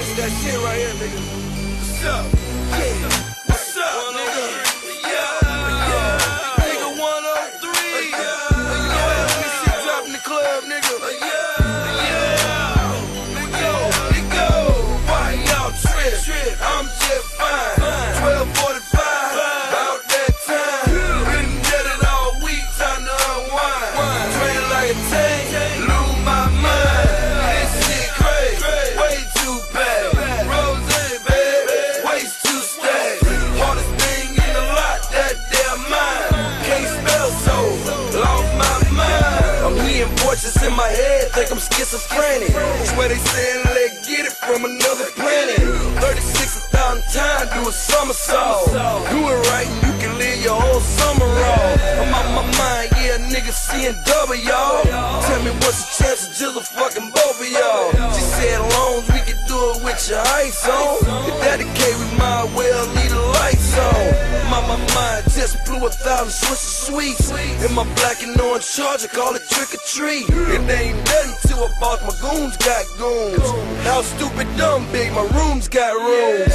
it's that shit right here, nigga. What's up? Yeah. Head, think I'm schizophrenic. Swear they saying let get it from another planet. 36 a times, do a somersault. Do it right and you can live your whole summer off. I'm on my mind, yeah, nigga seeing double, y'all. Tell me what's the chance of just a fucking both blew a thousand Swiss sweets. In my black and orange charger, call it trick or treat. It ain't nothing to a boss, my goons got goons. How stupid, dumb, big, my rooms got rooms.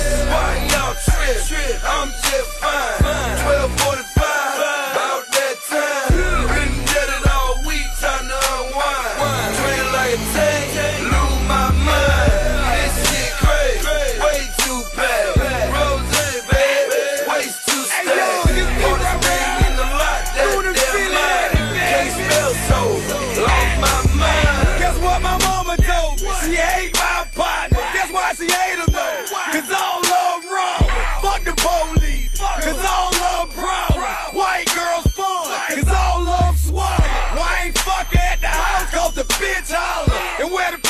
Cause all love wrong. Fuck the police. Cause all love problem. White girls fun. Cause all love swung. Why ain't fuck at the house? Cause the bitch holler. And where the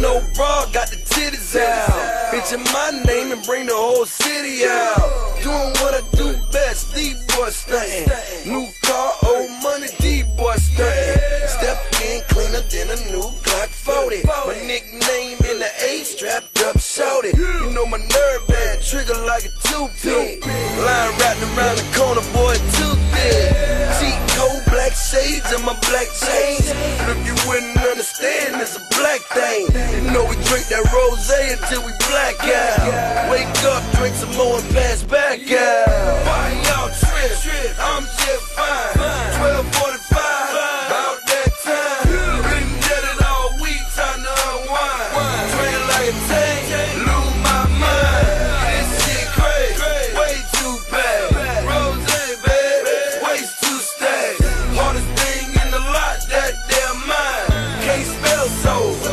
no bra, got the titties out. Bitch in my name and bring the whole city out. Doing what I do best, D-boy stunting. New car, old money, D-boy stunting. Step in cleaner than a new Glock 40. Like a toothpick. Line wrapped around the corner, boy, too thick. Cheat code, black shades and my black chains. But if you wouldn't understand, it's a black thing. You know we drink that rose until we black out. Wake up, drink some more and pass back out. Why y'all so